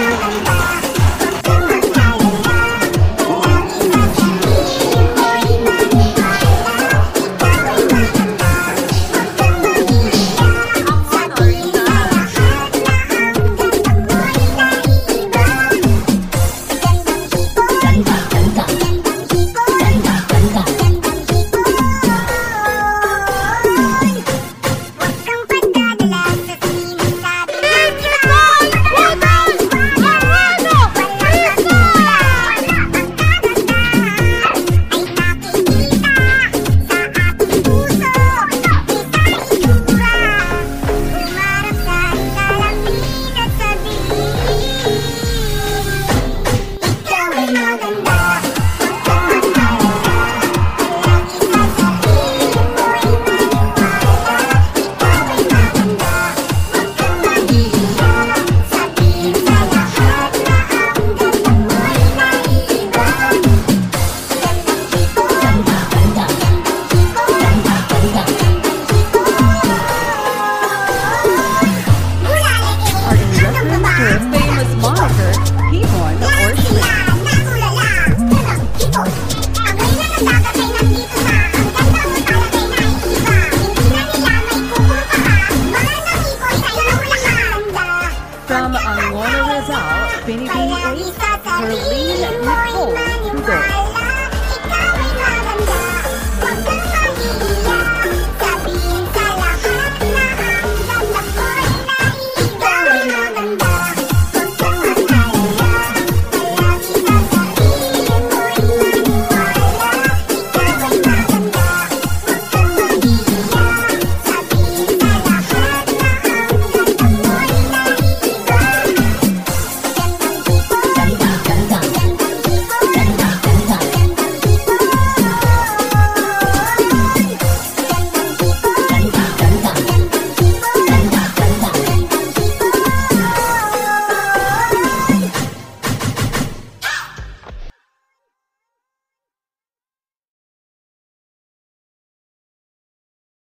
you. from Alona Rizal, Benny B8, Berlin